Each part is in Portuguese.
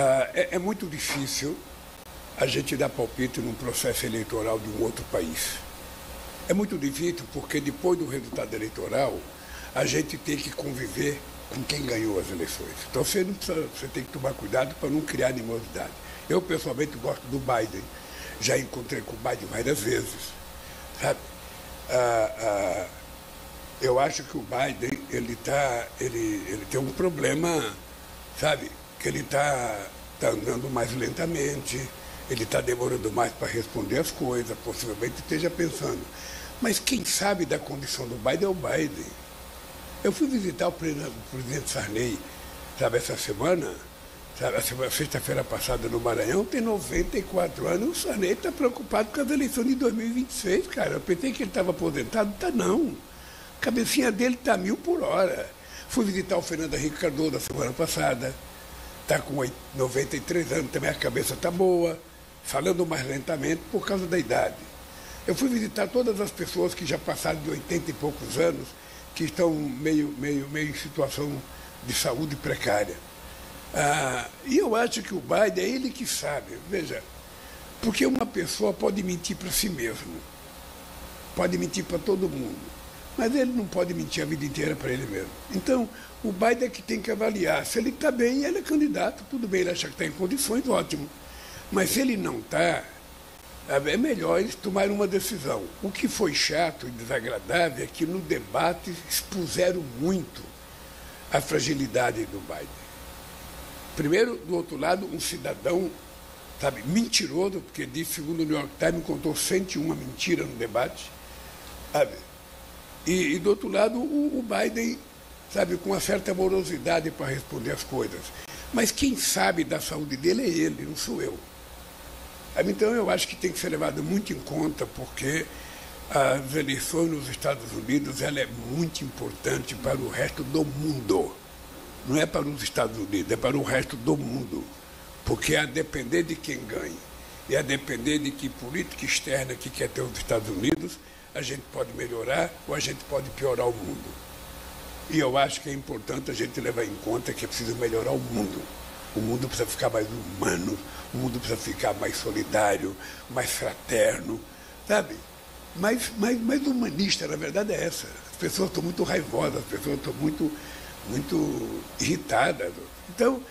Ah, é, é muito difícil a gente dar palpite num processo eleitoral de um outro país. É muito difícil porque depois do resultado eleitoral a gente tem que conviver com quem ganhou as eleições. Então você, precisa, você tem que tomar cuidado para não criar animosidade. Eu pessoalmente gosto do Biden. Já encontrei com o Biden várias vezes. Sabe? Ah, ah, eu acho que o Biden ele tá, ele, ele tem um problema, sabe? Que ele está tá andando mais lentamente, ele está demorando mais para responder as coisas, possivelmente esteja pensando. Mas quem sabe da condição do Biden é o Biden. Eu fui visitar o presidente Sarney, sabe, essa semana, sexta-feira passada no Maranhão, tem 94 anos, o Sarney está preocupado com as eleições de 2026, cara. Eu pensei que ele estava aposentado, está não. A cabecinha dele está mil por hora. Fui visitar o Fernando Henrique Cardoso na semana passada. Está com 93 anos, também a cabeça está boa, falando mais lentamente por causa da idade. Eu fui visitar todas as pessoas que já passaram de 80 e poucos anos, que estão meio, meio, meio em situação de saúde precária. Ah, e eu acho que o Biden é ele que sabe. Veja, porque uma pessoa pode mentir para si mesmo, pode mentir para todo mundo. Mas ele não pode mentir a vida inteira para ele mesmo. Então, o Biden é que tem que avaliar. Se ele está bem, ele é candidato, tudo bem, ele acha que está em condições, ótimo. Mas se ele não está, é melhor eles tomarem uma decisão. O que foi chato e desagradável é que no debate expuseram muito a fragilidade do Biden. Primeiro, do outro lado, um cidadão, sabe, mentiroso, porque disse, segundo o New York Times, contou 101 mentiras no debate. Sabe? E, e, do outro lado, o, o Biden, sabe, com uma certa morosidade para responder as coisas. Mas quem sabe da saúde dele é ele, não sou eu. Então, eu acho que tem que ser levado muito em conta, porque as eleições nos Estados Unidos ela é muito importante para o resto do mundo. Não é para os Estados Unidos, é para o resto do mundo. Porque a depender de quem ganhe e a depender de que política externa que quer ter os Estados Unidos, a gente pode melhorar ou a gente pode piorar o mundo. E eu acho que é importante a gente levar em conta que é preciso melhorar o mundo. O mundo precisa ficar mais humano, o mundo precisa ficar mais solidário, mais fraterno, sabe? Mais, mais, mais humanista, na verdade é essa. As pessoas estão muito raivosas, as pessoas estão muito, muito irritadas. Então,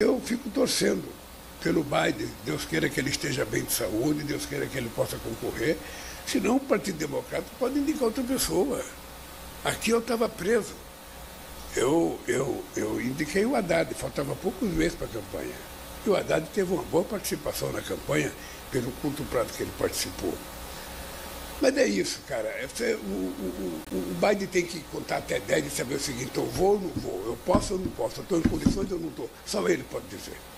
eu fico torcendo pelo Biden. Deus queira que ele esteja bem de saúde, Deus queira que ele possa concorrer. Senão o Partido Democrata pode indicar outra pessoa. Aqui eu estava preso. Eu, eu, eu indiquei o Haddad, faltava poucos meses para a campanha. E o Haddad teve uma boa participação na campanha, pelo curto prazo que ele participou. Mas é isso, cara. É, o, o, o, Biden tem que contar até 10 e saber o seguinte, eu vou ou não vou, eu posso ou não posso, eu estou em condições ou não estou. Só ele pode dizer.